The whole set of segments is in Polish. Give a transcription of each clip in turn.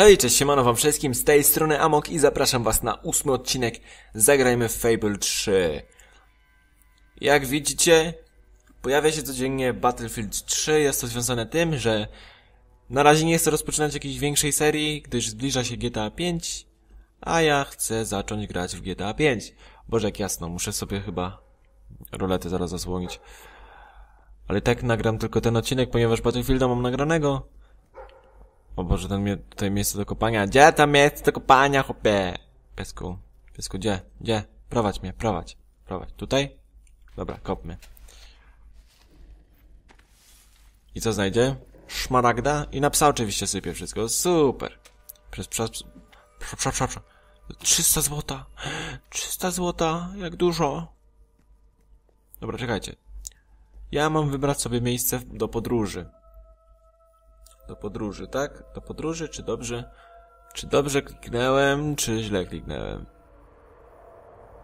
Hej, cześć, siemano wam wszystkim, z tej strony Amok i zapraszam was na ósmy odcinek Zagrajmy w Fable 3. Jak widzicie, pojawia się codziennie Battlefield 3, jest to związane tym, że na razie nie chcę rozpoczynać jakiejś większej serii, gdyż zbliża się GTA 5, a ja chcę zacząć grać w GTA 5. Boże, jak jasno, muszę sobie chyba rolety zaraz zasłonić. Ale tak nagram tylko ten odcinek, ponieważ Battlefielda mam nagranego. O Boże, ten mnie, tutaj miejsce do kopania. Gdzie tam miejsce do kopania, chłopie? Piesku, piesku, gdzie? Gdzie? Prowadź mnie, prowadź. Prowadź. Tutaj? Dobra, kopmy. I co znajdzie? Szmaragda? I na psa oczywiście sypie wszystko. Super. Przez, przez, przez, przez, przez, przez. 300 złota. 300 złota. Jak dużo. Dobra, czekajcie. Ja mam wybrać sobie miejsce do podróży. Do podróży, tak? Do podróży, czy dobrze? Czy dobrze kliknąłem, czy źle kliknąłem?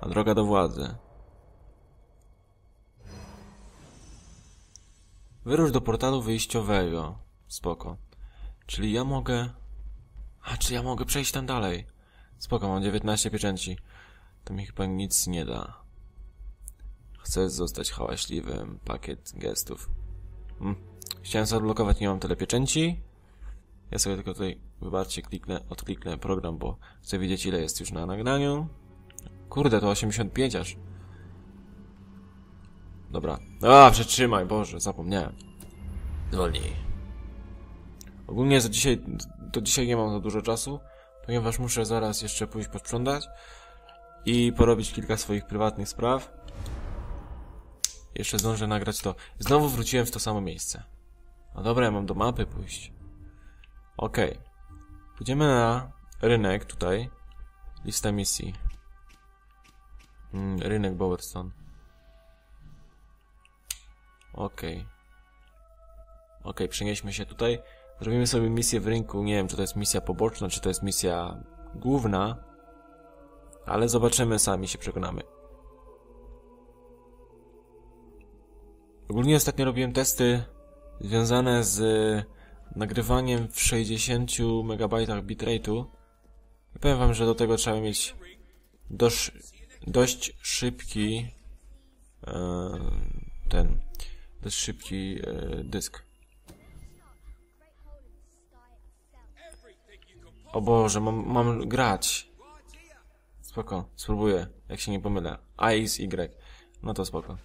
A droga do władzy. Wyrusz do portalu wyjściowego. Spoko. Czyli ja mogę... A, czy ja mogę przejść tam dalej? Spoko, mam 19 pieczęci. To mi chyba nic nie da. Chcę zostać hałaśliwym. Pakiet gestów. Hmm. Chciałem zaodblokować, nie mam tyle pieczęci. Ja sobie tylko tutaj, wybaczcie, kliknę, odkliknę program, bo chcę wiedzieć ile jest już na nagraniu. Kurde, to 85 aż. Dobra. A, przetrzymaj, Boże, zapomniałem. Zwolnij. Ogólnie za dzisiaj, to dzisiaj nie mam za dużo czasu, ponieważ muszę zaraz jeszcze pójść posprzątać i porobić kilka swoich prywatnych spraw. Jeszcze zdążę nagrać to. Znowu wróciłem w to samo miejsce. No dobra, ja mam do mapy pójść. Okej. Okay. Pójdziemy na rynek tutaj. Lista misji. Mm, rynek Bowerstone. Okej. Okay. Okej, okay, przenieśmy się tutaj. Zrobimy sobie misję w rynku. Nie wiem, czy to jest misja poboczna, czy to jest misja główna. Ale zobaczymy, sami się przekonamy. Ogólnie ostatnio robiłem testy związane z nagrywaniem w 60 MB bitrate'u. I powiem wam, że do tego trzeba mieć dość, dość szybki e, ten dość szybki e, dysk. O Boże, mam, mam grać. Spoko, spróbuję, jak się nie pomylę. A Y. No to spoko.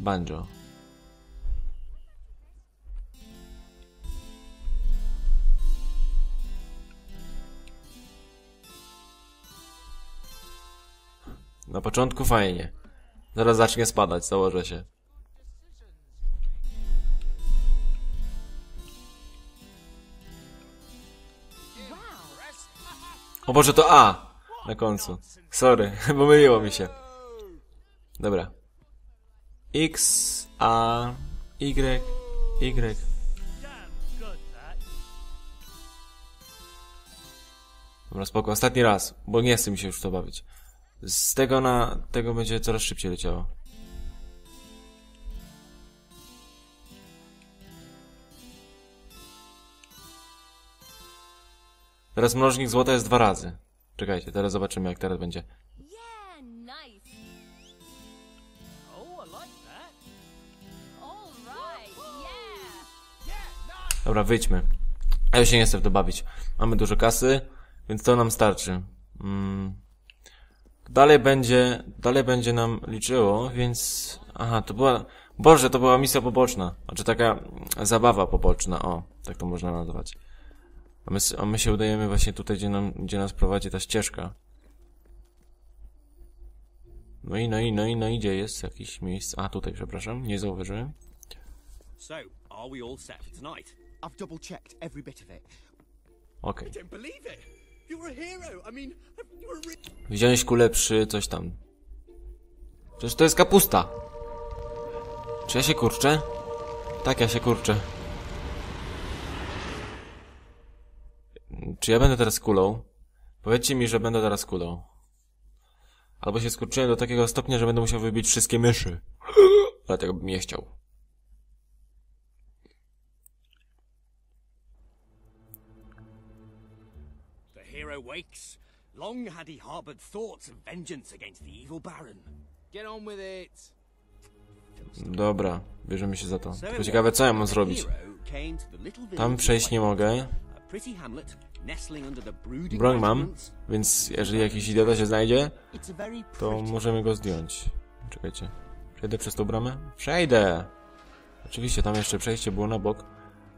Banjo. Na początku fajnie. Zaraz zacznie spadać, założę się. O Boże, to A! Na końcu. Sorry, pomyliło mi się. Dobra. X, A, Y, Y. Dobra, spoko. Ostatni raz, bo nie chcę mi się już to bawić. Z tego na tego będzie coraz szybciej leciało. Teraz mnożnik złota jest dwa razy. Czekajcie, teraz zobaczymy jak teraz będzie. Dobra, wyjdźmy. Ja się nie chcę w to bawić. Mamy dużo kasy, więc to nam starczy. Mm. Dalej będzie, dalej będzie nam liczyło, więc... Aha, to była... Boże, to była misja poboczna. Znaczy taka zabawa poboczna, o, tak to można nazwać. A my, a my się udajemy właśnie tutaj, gdzie, nam, gdzie nas prowadzi ta ścieżka. No i, no i, no i, no i gdzie jest jakieś miejsce? A, tutaj, przepraszam, nie zauważyłem. So, are we all set for tonight? I've double checked every bit of it. Okej. I don't believe it. Wziąć kulę przy coś tam. Przecież to jest kapusta. Czy ja się kurczę? Tak, ja się kurczę. Czy ja będę teraz kulą? Powiedzcie mi, że będę teraz kulą. Albo się skurczyłem do takiego stopnia, że będę musiał wybić wszystkie myszy. Dlatego bym nie chciał. Wakes. Long had he harbored thoughts of vengeance against the evil Baron. Get on with it. Dobra, bierzemy się za to. Tylko ciekawe, co ja mam zrobić. Tam przejść nie mogę. Broń mam, więc jeżeli jakiś idiota się znajdzie, to możemy go zdjąć. Czekajcie. Przejdę przez tą bramę? Przejdę! Oczywiście, tam jeszcze przejście było na bok.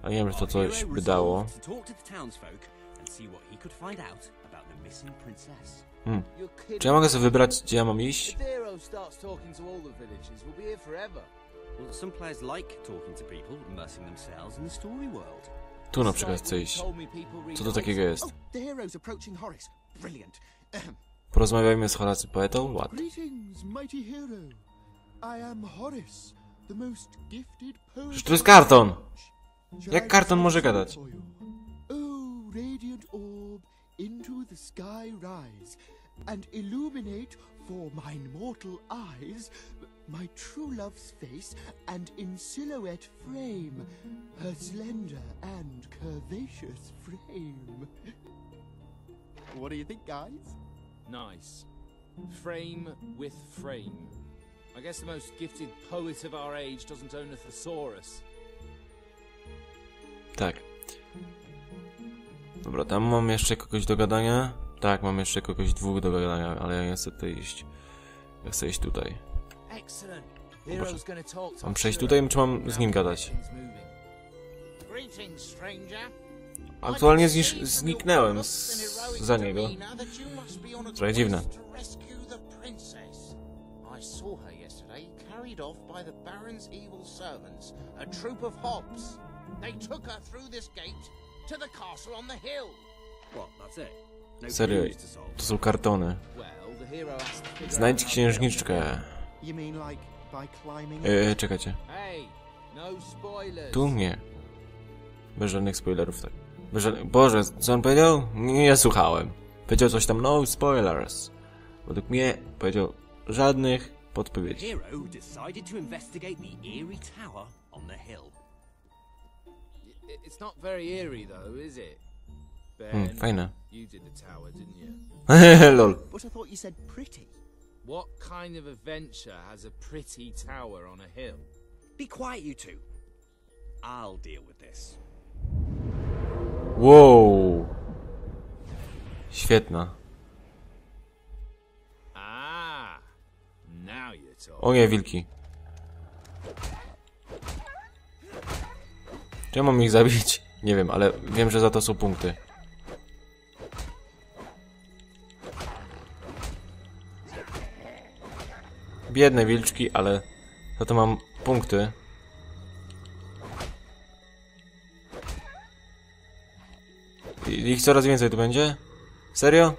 A nie wiem, czy to coś by dało. Resolved to talk to the townsfolk and see what he could find out about the missing princess. Hmm. Czy ja mogę sobie wybrać, gdzie ja mam iść? If the hero starts talking to all the villages, we'll be here forever. Well, some players like talking to people, immersing themselves in the story world. Tu na przykład chcę iść. Co to takiego jest? Oh, the hero's approaching Horace. Brilliant. Ahem. Porozmawiajmy z Horacy Poetą? Ład. Greetings, mighty hero. I am Horace, the most gifted poet. Przecież to jest karton! Jak karton może gadać? For you? Radiant orb, into the sky rise, and illuminate for mine mortal eyes my true love's face, and in silhouette frame her slender and curvaceous frame. What do you think, guys? Nice. Frame with frame. I guess the most gifted poet of our age doesn't own a thesaurus. Tak. Dobra, tam mam jeszcze kogoś do gadania. Tak, mam jeszcze kogoś dwóch do gadania, ale ja nie chcę tutaj iść. Ja chcę iść tutaj. To Mam przejść tutaj, czy mam z nim gadać? Aktualnie znisz, zniknęłem z, za niego. Trochę dziwne. Carried off by the Baron's evil servants, a troop of hobs. They took her through this gate to the castle on the hill. What, that's it? No Serio, to są kartony. Znajdź księżniczkę. You mean like by climbing? Yy, czekajcie. Hey, no spoilers. Tu nie. Bez żadnych spoilerów, tak. Bez żadnych... Boże, co on powiedział? Nie, nie słuchałem. Powiedział coś tam, no spoilers. Według mnie powiedział żadnych podpowiedzi. Hero decided to investigate the eerie tower on the hill. I- It's not very eerie though, is it? Ben, Hmm, fajne. you did the tower, didn't you? Lol. But I thought you said pretty. What kind of adventure has a pretty tower on a hill? Be quiet, you two. I'll deal with this. Wow. Świetna. Ah, now you're talking. O nie, wilki. Czy ja mam ich zabić? Nie wiem, ale wiem, że za to są punkty. Biedne wilczki, ale za to mam punkty. Ich coraz więcej tu będzie? Serio?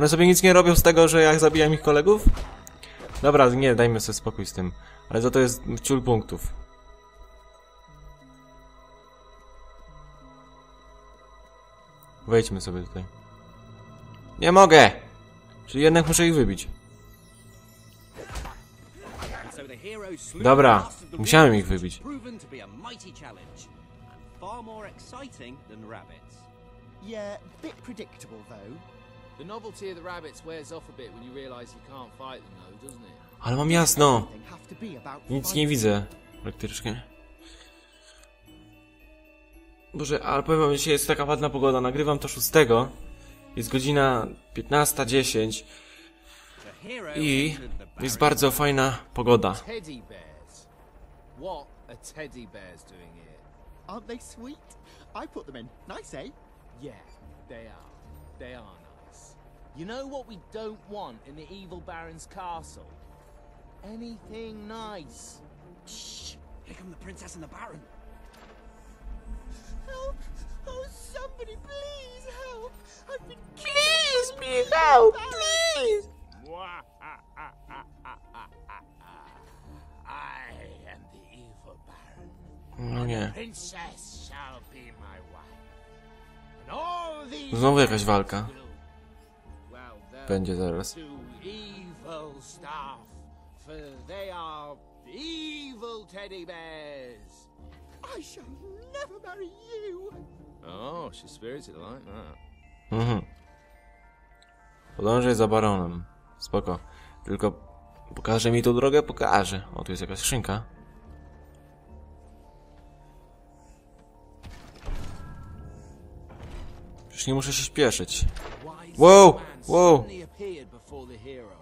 One sobie nic nie robią z tego, że jak zabijam ich kolegów? Dobra, nie, dajmy sobie spokój z tym. Ale za to jest ciul punktów. Wejdźmy sobie tutaj. Nie mogę! Czyli jednak muszę ich wybić. Dobra, musiałem ich wybić. Yeah, bit predictable though. The novelty of the rabbits wears off a bit when you realise you can't fight them though, doesn't it? Ale mam jasno! Nic nie widzę, praktycznie. Boże, ale powiem wam, dzisiaj jest taka ładna pogoda. Nagrywam to 6. Jest godzina 15.10 The hero i jest bardzo fajna pogoda. Teddy bears. What are teddy bears doing here? Aren't they sweet? I put them in. Nice, eh? Yeah, they are. They are nice. You know what we don't want in the evil Baron's castle? Anything nice. Shh! Here come the princess and the baron. Help! Oh, somebody, please help! I've been Please, please, help, please! I am the evil Baron. Mm, no nie. Princess shall be my wife. And all these Znowu jakaś walka. Będzie zaraz. to evil staff, for they are Evil teddy bears. I shall never marry you. Oh, she's spirited like that. Mhm. Podążaj za baronem. Spoko. Tylko pokaże mi tą drogę? Pokaże. O, tu jest jakaś skrzynka. Przecież nie muszę się śpieszyć. Wise Whoa, man whoa. suddenly appeared before the hero.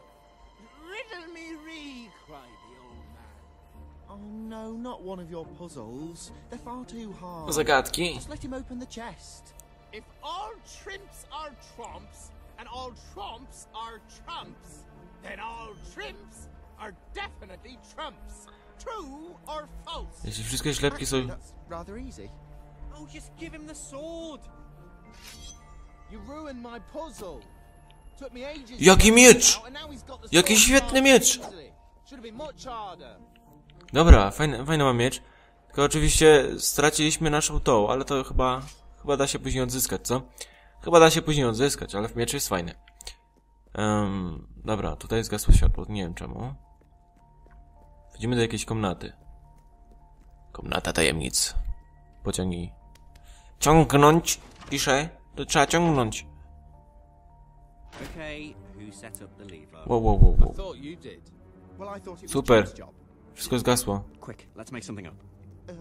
Riddle me ree, cried the old man. Oh no, not one of your puzzles. They're far too hard. Zagadki. Just let him open the chest. If all trimps are trumps, and all trumps are trumps, then all trimps are definitely trumps. True or false? Jeśli wszystkie ślepki są... Actually, that's rather easy. Oh, just give him the sword. Jaki miecz! Jaki świetny miecz! Dobra, fajny, fajny mam miecz. Tylko oczywiście straciliśmy naszą tą, ale to chyba... Chyba da się później odzyskać, co? Chyba da się później odzyskać, ale w miecz jest fajny. Um, dobra, tutaj zgasło światło, nie wiem czemu. Wchodzimy do jakiejś komnaty. Komnata tajemnic. Pociągnij. Ciągnąć! Piszę. To trzeba ciągnąć. Okay, who set up the lever? Wow, wow, wow, wow. Thought you did. Well, I thought it was Super. Wszystko zgasło. Quick, let's make something up. Uh,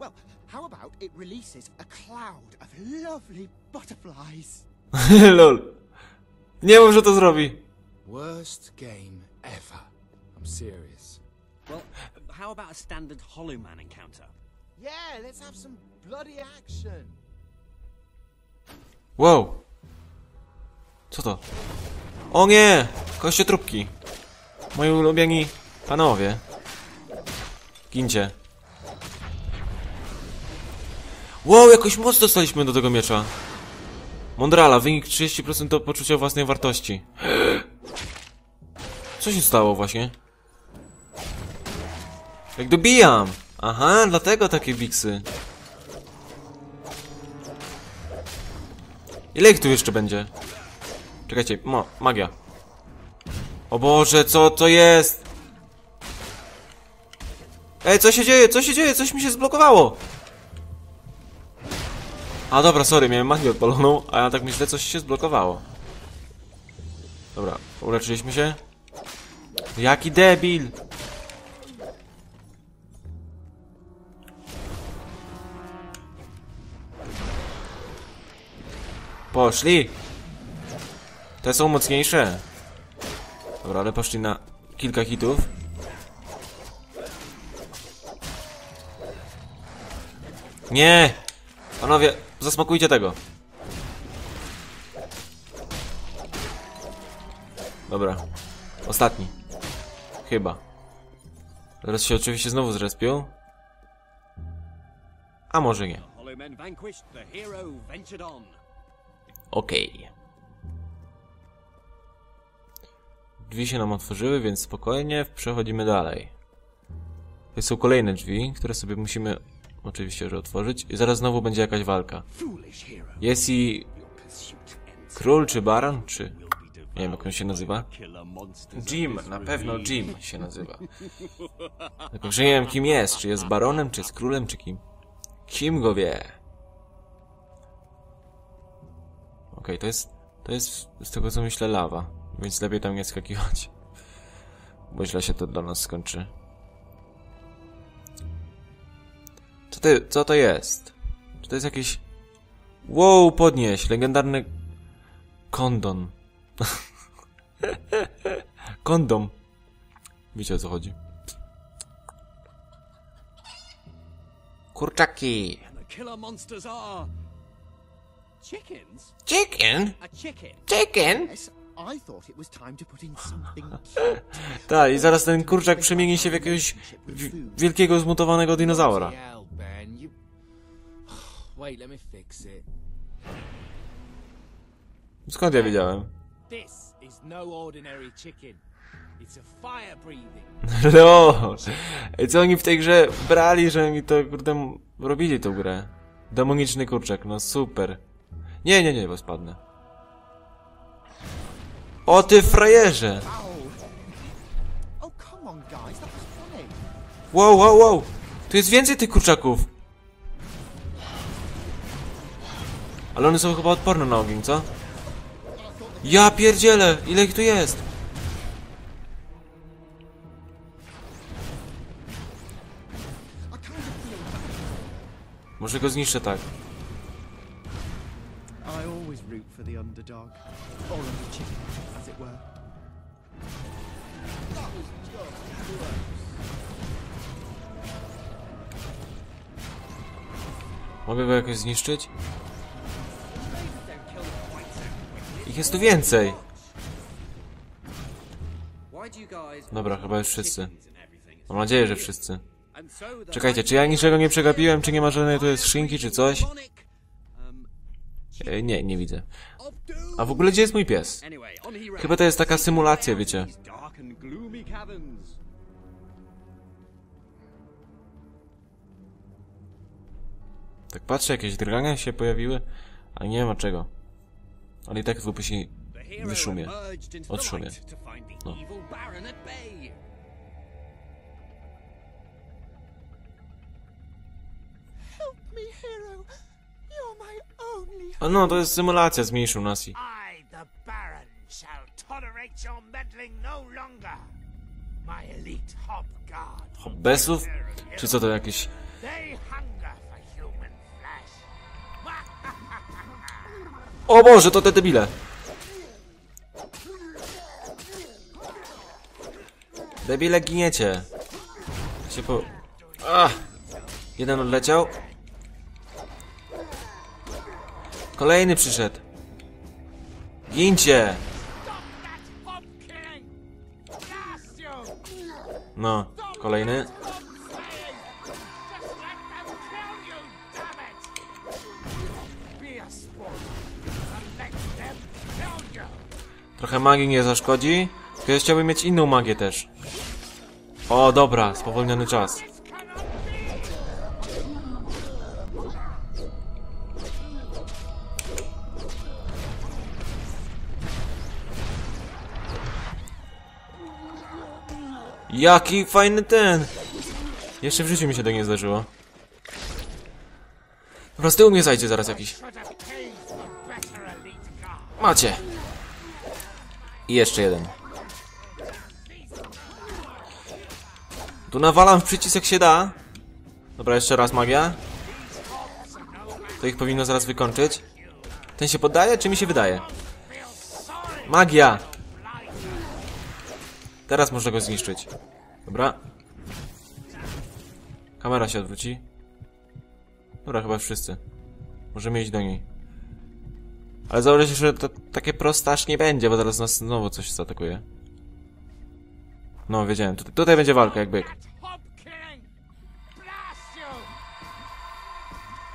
well, how about it releases a cloud of lovely butterflies? Lol. Nie mów, że to zrobi. Worst game ever. I'm serious. Well, how about a standard Hollow Man encounter? Yeah, let's have some bloody action. Wow. Co to? O nie! Kościotrupki. Moi ulubieni panowie. Gincie. Wow, jakoś moc dostaliśmy do tego miecza. Mondrala, wynik 30% do poczucia własnej wartości. Co się stało właśnie? Jak dobijam! Aha, dlatego takie biksy. Ile ich tu jeszcze będzie? Czekajcie, mo, magia. O Boże, co to jest? Ej, co się dzieje? Co się dzieje? Coś mi się zblokowało. A dobra, sorry, miałem magię odpaloną, a ja tak myślę, coś się zblokowało. Dobra, uleczyliśmy się. Jaki debil! Poszli! Te są mocniejsze. Dobra, ale poszli na kilka hitów. Nie! Panowie, zasmakujcie tego. Dobra. Ostatni. Chyba. Teraz się oczywiście znowu zrespią. A może nie. Okej. Drzwi się nam otworzyły, więc spokojnie przechodzimy dalej. To są kolejne drzwi, które sobie musimy oczywiście że otworzyć. I zaraz znowu będzie jakaś walka. Jest i król, czy baron, czy... Nie wiem jak on się nazywa. Jim, na pewno Jim się nazywa. Tylko, że nie wiem kim jest. Czy jest baronem, czy jest królem, czy kim. Kim go wie? Okej, to jest... To jest z tego co myślę lawa. Więc lepiej tam nie skakiwać. Bo źle się to dla nas skończy. Co to, co to jest? Czy to jest jakieś... Wow, podnieś! Legendarny... Kondon. Kondom. Wiecie o co chodzi. Kurczaki. The killer monsters are. Chickens? Chicken? A chicken? Chicken? Yes, I thought it was time to put in something cute. Tak, i zaraz ten kurczak przemieni się w jakiegoś wi- wielkiego zmutowanego dinozaura. Bloody hell, Ben. You. Wait, let me fix it. Skąd ja wiedziałem? No. No! I co oni w tej grze brali, że mi to, kurde, robili tą grę? Demoniczny kurczak, no super. Nie, nie, nie, bo spadnę. O ty frajerze! Wow, wow, wow! Tu jest więcej tych kurczaków! Ale one są chyba odporne na ogień, co? Ja pierdzielę! Ile ich tu jest? Może go zniszczę tak. For the underdog. Or the chicken, as it were. Mogę go jakoś zniszczyć? Ich jest tu więcej! Dobra, chyba już wszyscy. Mam nadzieję, że wszyscy. Czekajcie, czy ja niczego nie przegapiłem? Czy nie ma żadnej tu jest szynki, czy coś? E, nie, nie widzę. A w ogóle gdzie jest mój pies? Chyba to jest taka symulacja, wiecie. Tak patrzę, jakieś drgania się pojawiły, a nie ma czego. Ale i tak w się wyszumie. Odszumie. No. Help me, hero. A no, to jest symulacja, zmniejszył nas i... I, the Baron, shall tolerate your meddling no longer. My elite Hob Guard, Hobbesów? Czy co to jakieś... they hunger for human flesh. O Boże, to te debile! Debile giniecie. Się po... Ach! Jeden odleciał. And let them kill you! Trochę magii nie zaszkodzi. Tylko ja chciałbym mieć inną magię też. O, dobra, spowolniony czas. Jaki fajny ten! Jeszcze w życiu mi się to nie zdarzyło. Dobra, z tyłu mnie zajdzie zaraz jakiś. Macie! I jeszcze jeden. Tu nawalam w przycisk jak się da. Dobra, jeszcze raz magia. To ich powinno zaraz wykończyć. Ten się poddaje, czy mi się wydaje? Magia! Teraz można go zniszczyć. Dobra. Kamera się odwróci. Dobra, chyba wszyscy. Możemy iść do niej. Ale założę się, że to takie proste aż nie będzie, bo zaraz nas znowu coś zaatakuje. No, wiedziałem. Tutaj, będzie walka, jak byk.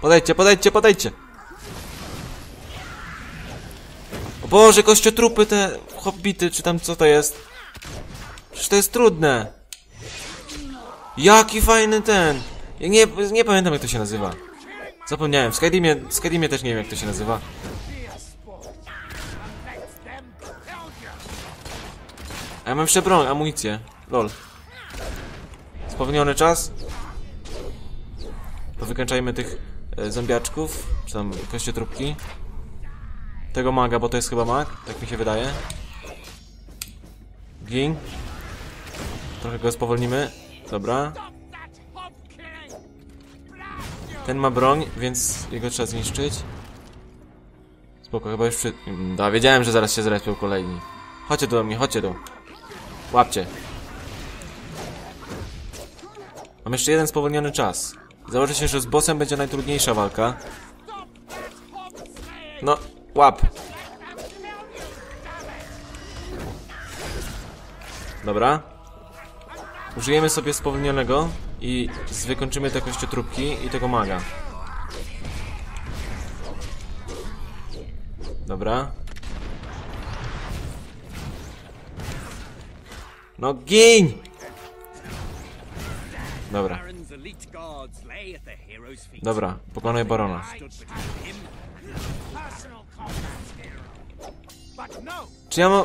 Podejdźcie, podejdźcie, podejdźcie! O Boże, kościotrupy te hobbity, czy tam co to jest? Przecież to jest trudne. Jaki fajny ten. Ja nie, nie pamiętam jak to się nazywa. Zapomniałem, w Skyrimie, w Skyrimie też nie wiem jak to się nazywa. A ja mam jeszcze broń, amunicję. Lol. Spowolniony czas. Powykańczajmy tych e, zombiaczków, czy tam kościotrupki. Tego maga, bo to jest chyba mag, tak mi się wydaje. Gin. Trochę go spowolnimy. Dobra. Ten ma broń, więc jego trzeba zniszczyć. Spoko, chyba już przy... Da, wiedziałem, że zaraz się zrespią kolejni. Chodźcie do mnie, chodźcie tu. Łapcie. Mam jeszcze jeden spowolniony czas. Założę się, że z bossem będzie najtrudniejsza walka. No, łap. Dobra. Użyjemy sobie spowolnionego i wykończymy te kościotróbki i tego maga. Dobra. No gin! Dobra, dobra, pokonaj barona. Czy ja mam...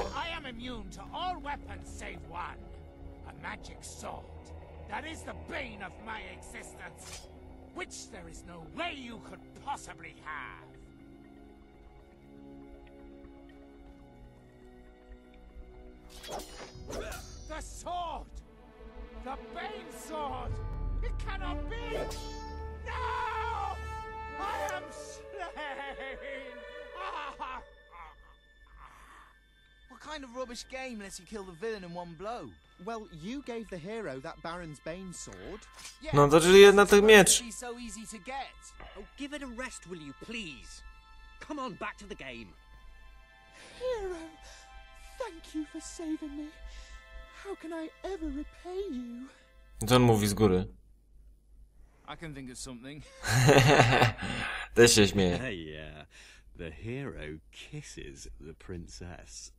magic sword. That is the bane of my existence, which there is no way you could possibly have. The sword! The Bane sword! It cannot be! No! I am slain! Ah! What kind of rubbish game lets you kill the villain in one blow? Well, you gave the hero that Baron's Bane sword. Yeah, No to czyli jednak ten miecz. Be so easy to get. Oh, give it a rest, will you, please? Come on, back to the game. Hero, thank you for saving me. How can I ever repay you? Co on mówi z góry? I can think of something. Też się śmieje. Hey, yeah. The hero kisses the princess.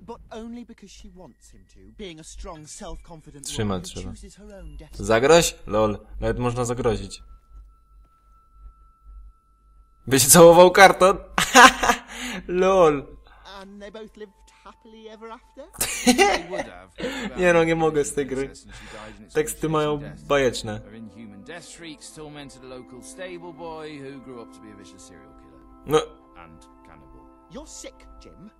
But only because she wants him to, being a strong, self-confident Trzymać trzeba. Zagroź? Lol. Nawet można zagrozić. Byś całował karton? Lol. And they both lived happily ever after? They would have. Nie no, nie mogę z tej gry. Teksty mają bajeczne. No. You're sick, Jim.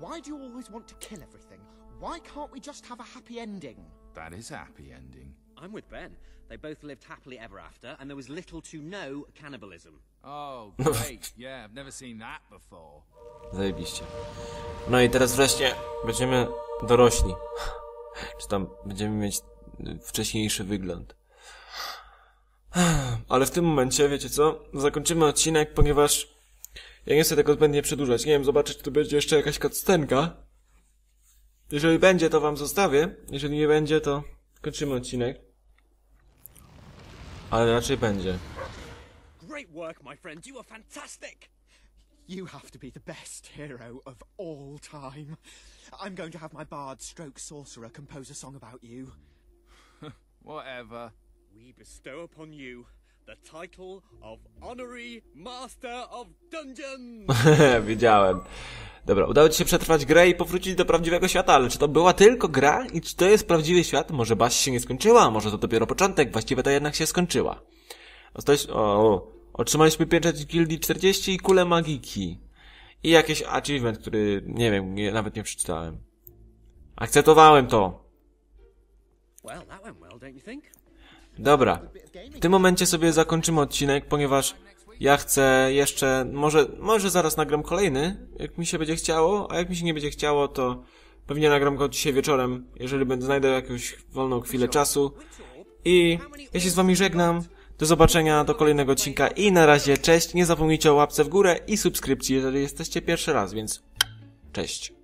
Why do you always want to kill everything? Why can't we just have a happy ending? That is a happy ending. I'm with Ben. They both lived happily ever after, and there was little to no cannibalism. Oh, great. yeah, I've never seen that before. zajebiście. No i teraz wreszcie będziemy dorośli. Czy tam będziemy mieć y, wcześniejszy wygląd. Ale w tym momencie, wiecie co? Zakończymy odcinek, ponieważ ja nie chcę tego zbędnie przedłużać. Nie wiem, zobaczyć, czy tu będzie jeszcze jakaś cutscenka. Jeżeli będzie, to wam zostawię. Jeżeli nie będzie, to kończymy odcinek. Ale raczej będzie. Great work, my friend. You were fantastic. You have to be the best hero of all time. I'm going to have my bard stroke sorcerer compose a song about you. Whatever. We bestow upon you the title of Honorary Master of Dungeons. Wiedziałem. Dobra, udało ci się przetrwać grę i powrócić do prawdziwego świata, ale czy to była tylko gra i czy to jest prawdziwy świat? Może baś się nie skończyła, może to dopiero początek, właściwie to jednak się skończyła. Dostałeś, o, o, otrzymaliśmy pieczęć Gildii 40 i kulę magiki. I jakiś achievement, który, nie wiem, nie, nawet nie przeczytałem. Akceptowałem to. well, that went well, don't you think? Dobra. W tym momencie sobie zakończymy odcinek, ponieważ ja chcę jeszcze, może, może zaraz nagram kolejny, jak mi się będzie chciało, a jak mi się nie będzie chciało, to pewnie nagram go dzisiaj wieczorem, jeżeli będę znajdę jakąś wolną chwilę czasu. I ja się z wami żegnam. Do zobaczenia do kolejnego odcinka i na razie cześć. Nie zapomnijcie o łapce w górę i subskrypcji, jeżeli jesteście pierwszy raz, więc cześć.